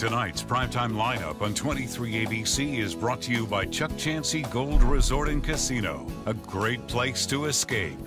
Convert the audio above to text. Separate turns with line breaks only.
Tonight's primetime lineup on 23 ABC is brought to you by Chukchansi Gold Resort and Casino, a great place to escape.